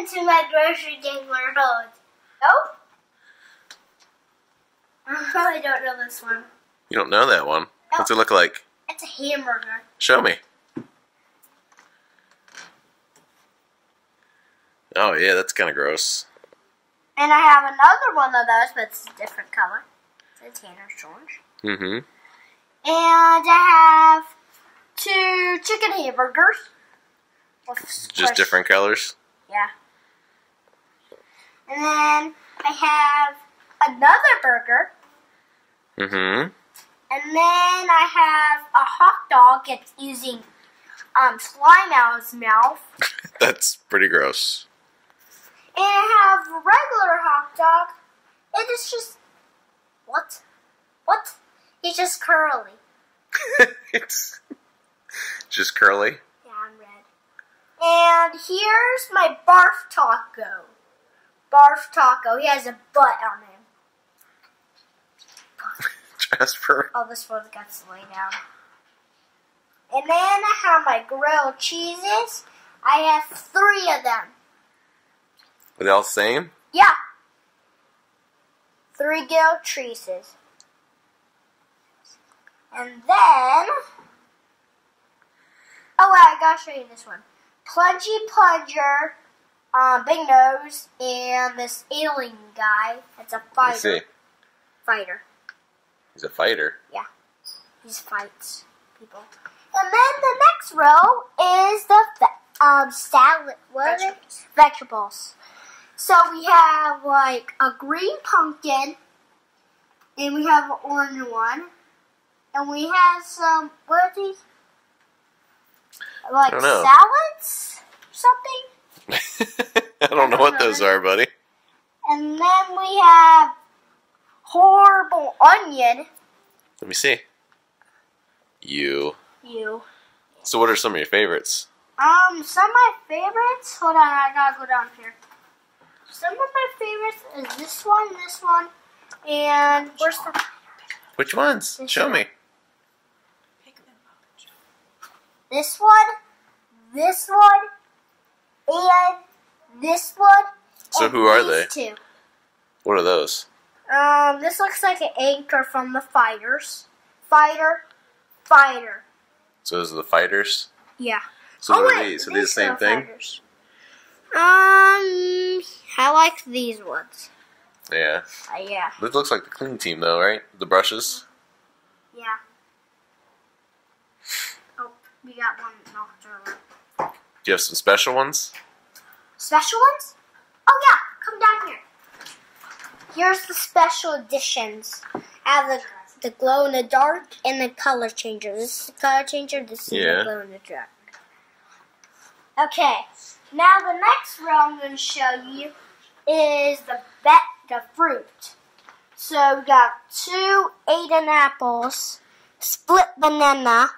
into my Grossery Gang world. Nope. I don't know this one. You don't know that one. What's it look like? It's a hamburger. Show me. Oh yeah, that's kind of gross. And I have another one of those, but it's a different color. It's a tanner's orange. Mm-hmm. And I have two chicken hamburgers. Just different colors. Yeah. And then I have another burger. Mm-hmm. And then I have a hot dog. It's using um, slime out of his mouth. That's pretty gross. And I have a regular hot dog. It is just. What? What? He's just curly. it's just curly. Yeah, I'm red. And here's my barf taco. Barf taco. He has a butt on him. Jasper. Oh, this one's got to lay down. And then I have my grilled cheeses. I have three of them. Are they all the same? Yeah. Three grilled cheeses. And then. Oh, wait, I gotta show you this one. Plungy Plunger, um, Big Nose, and this alien guy. It's a Let's see. fighter. Fighter. He's a fighter. Yeah. He fights people. And then the next row is the um salad. What are they? Vegetables. So we have like a green pumpkin, and we have an orange one, and we have some what are these? Like don't know. salads, something. I don't know what those are, buddy. And then we have horrible onion. Let me see. You. You. So, what are some of your favorites? Um, some of my favorites. Hold on, I gotta go down here. Some of my favorites is this one, this one, and where's the Which ones? This Show one. me. this one, this one, and this one. So who are these Two. What are those? Um, this looks like an anchor from the fighters. Fighter, fighter. So those are the fighters. Yeah. So Oh, what are wait, these? Are they the same are thing? fighters. Um, I like these ones. Yeah. Uh, yeah. This looks like the clean team, though, right? The brushes. Yeah. Oh, we got one knocked over. Do you have some special ones? Special ones? Oh yeah, come down here. Here's the special editions. I have the, the glow in the dark and the color changer. This is the color changer. This is Yeah. the glow in the dark. Okay, now the next row I'm going to show you is the bet the fruit. So we got two Aiden apples, split banana.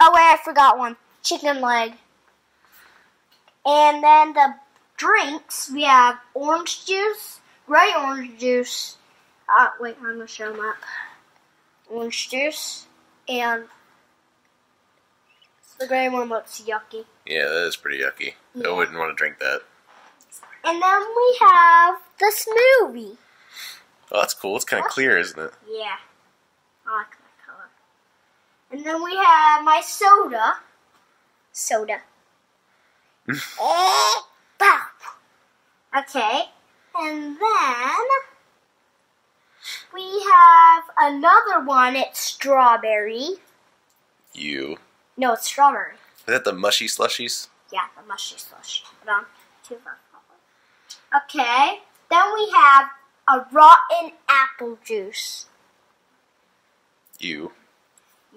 Oh wait, I forgot one. Chicken leg. And then the drinks, we have orange juice, gray orange juice. Uh, wait, I'm gonna show them up. Orange juice and the gray one looks yucky. Yeah, that is pretty yucky. I wouldn't want to drink that. And then we have the smoothie. Oh, that's cool. It's kind of clear, isn't it? Yeah, I like that color. And then we have my soda. Soda. Okay, and then we have another one. It's strawberry. You. No, it's strawberry. Is that the mushy slushies? Yeah, the mushy slush. Hold on. Too far forward. Okay, then we have a rotten apple juice. You.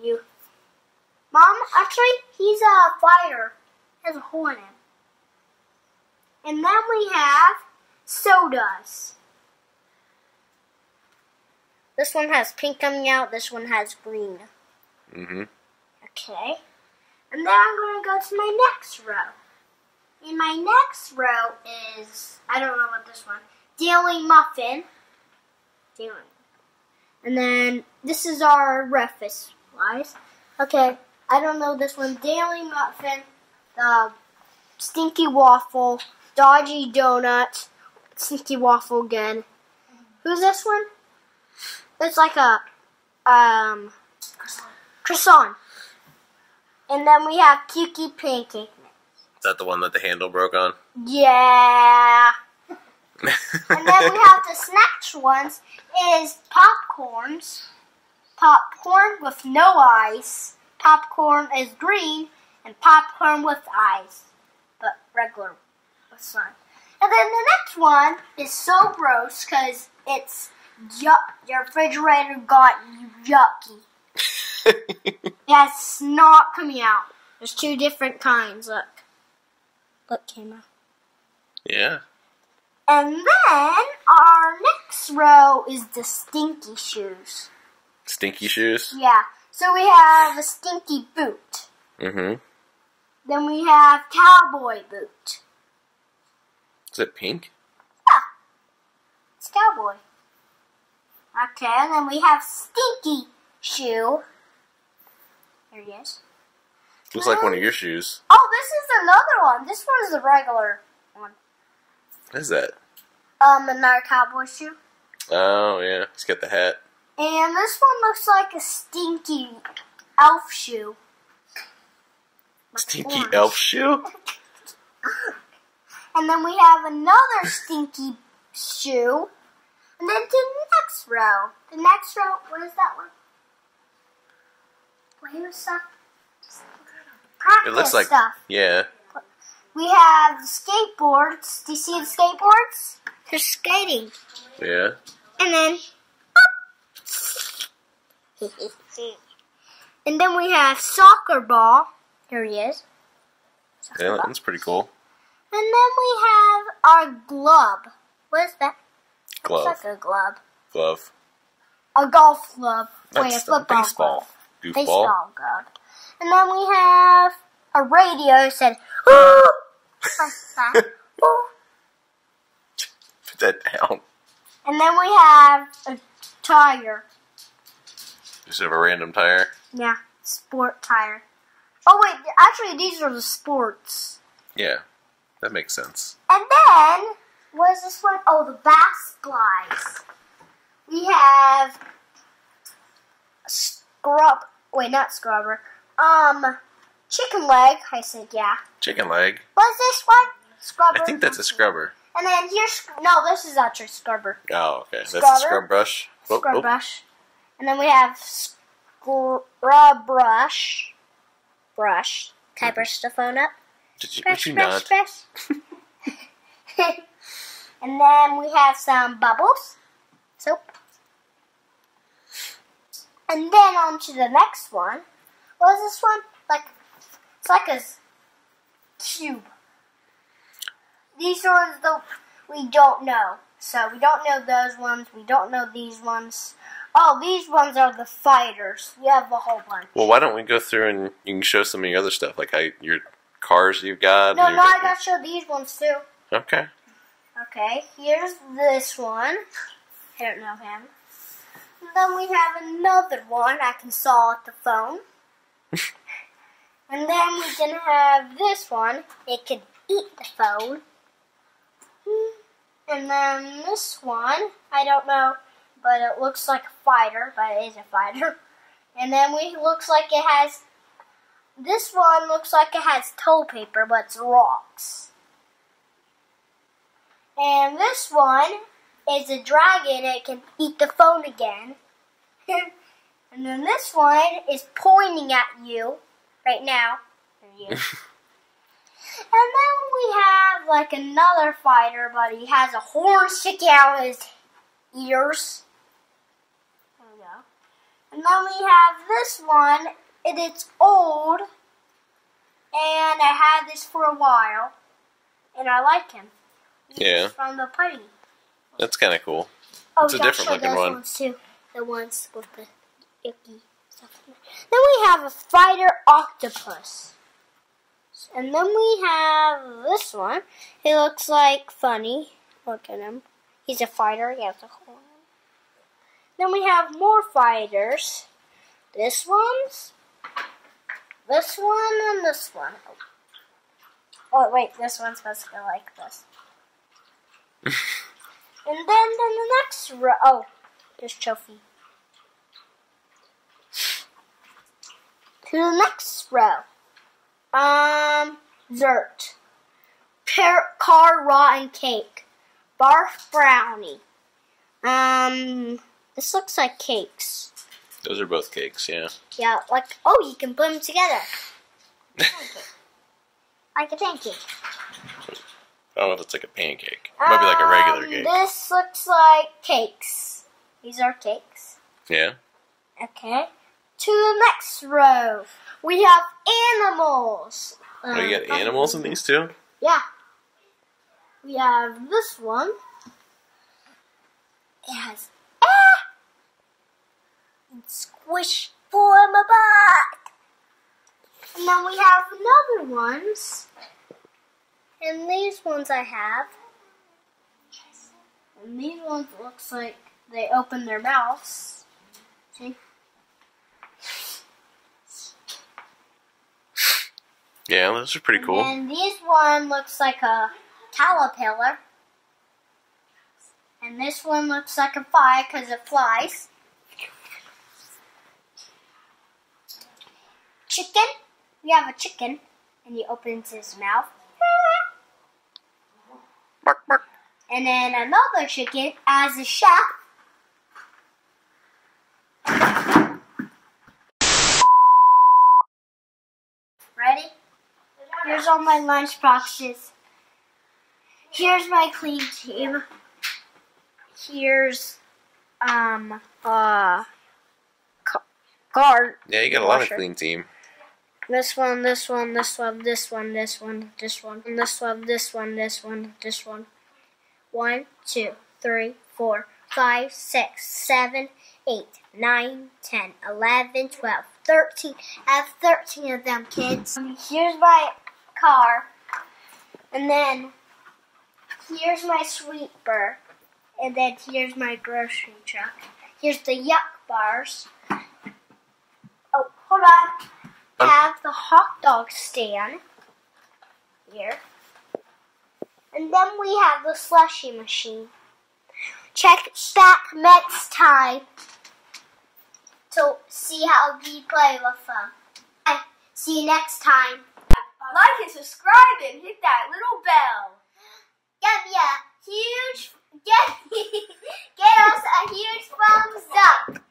You. Mom, actually, he's a fighter. Has a hole in him. And then we have sodas. This one has pink coming out. This one has green. Mm-hmm. Okay. And then I'm going to go to my next row. And my next row is, I don't know what this one, Daily Muffin. Daily. And then this is our breakfast wise. Okay, I don't know this one. Daily Muffin, the Stinky Waffle, Dodgy Donut, Sneaky Waffle again. Who's this one? It's like a um croissant. And then we have Kiki Pancake Mix. Is that the one that the handle broke on? Yeah. And then we have the snacks ones is popcorns. Popcorn with no ice. Popcorn is green and popcorn with ice. But regular And then the next one is so gross because it's yuck. Your refrigerator got yucky. It has snot coming out. There's two different kinds. Look. Look, came out. yeah. And then our next row is the stinky shoes. Stinky shoes. Yeah. So we have a stinky boot. Mm-hmm. Then we have cowboy boot. Is it pink? Yeah. It's cowboy. Okay, and then we have stinky shoe. There he is. Looks like one of your shoes. Oh, this is another one. This one is the regular one. What is that? Um, another cowboy shoe. Oh yeah, he's got the hat. And this one looks like a stinky elf shoe. Stinky horns. elf shoe. And then we have another stinky shoe. And then to the next row. The next row, what is that one? What is that? Practice It looks like stuff. yeah. We have skateboards. Do you see the skateboards? They're skating. Yeah. And then. and then we have soccer ball. Here he is. Soccer Yeah, ball. that's pretty cool. And then we have our glove. What is that? Glove. It's like a glove. Glove. A golf glove. Wait, a football baseball. glove. Goofball. Baseball glove. And then we have a radio that said, Put that down. and then we have a tire. Just have a random tire. Yeah, sport tire. Oh wait, actually these are the sports. Yeah, that makes sense. And then, what is this one? Oh, the bass flies. We have scrub. Wait, not scrubber. Um, chicken leg. I said yeah. Chicken leg. What's this one? Scrubber. I think that's a scrubber. And then here's no. This is actually scrubber. Oh, okay. That's a scrub brush. Oh, Scrub oh. brush. And then we have scrub brush. Brush. Can I brush the phone up? Did you, Brush, would you not? brush. and then we have some bubbles. Soap. And then on to the next one. What is this one? Like, it's like a cube. These are the we don't know. So we don't know those ones. We don't know these ones. Oh, these ones are the fighters. We have a whole bunch. Well, why don't we go through and you can show some of your other stuff, like how your cars you've got. No, no, your- I gotta show these ones too. Okay. Okay, here's this one. I don't know him. And then we have another one I can saw at the phone. and then we can have this one. It can eat the phone. And then this one, I don't know, but it looks like a fighter, but it is a fighter. And then we looks like it has. This one looks like it has toilet paper, but it's rocks. And this one is a dragon. It can eat the phone again. and then this one is pointing at you right now. And then we have like another fighter, but he has a horn sticking out of his ears. There we go. And then we have this one. And it's old. And I had this for a while. And I like him. He's Yeah. From the putty. That's kind of cool. Oh, It's a different looking one. ones too. The ones with the icky stuff. Then we have a fighter octopus. And then we have this one. He looks like funny. Look at him. He's a fighter. He has a horn. Then we have more fighters. This one's. This one and this one. Oh wait, this one's supposed to go like this. and then in the next row, oh, there's trophy. To the next row. Um, dessert. Pear, car rotten cake. Barf brownie. Um, this looks like cakes. Those are both cakes, yeah. Yeah, like, oh, you can put them together. Like a pancake. I don't know if it's like a pancake. It might be like a regular Um, cake. This looks like cakes. These are cakes. Yeah. Okay. To the next row, we have animals. Oh, you got Um, animals in these too? Yeah. We have this one. It has squish for my butt. And then we have another ones. And these ones I have. And these ones looks like they open their mouths. See? Yeah, those are pretty cool. And this one looks like a caterpillar. And this one looks like a fly because it flies. Chicken. We have a chicken. And he opens his mouth. Bark, bark. And then another chicken as a chef. Ready? Here's all my lunch boxes. Here's my clean team. Here's um uh guard. Yeah, you got a lot of clean team. This one, this one, this one, this one, this one, this one, and this one, this one, this one, this one. One, two, three, four, five, six, seven, eight, nine, ten, eleven, twelve, thirteen. I have thirteen of them, kids. Um, here's my car, and then here's my sweeper, and then here's my grocery truck. Here's the yuck bars. Oh, hold on. Oh. have the hot dog stand here. And then we have the slushy machine. Check back next time to see how we play with them. Bye. See you next time. Like and subscribe and hit that little bell. Give me a huge, get, get us a huge thumbs up.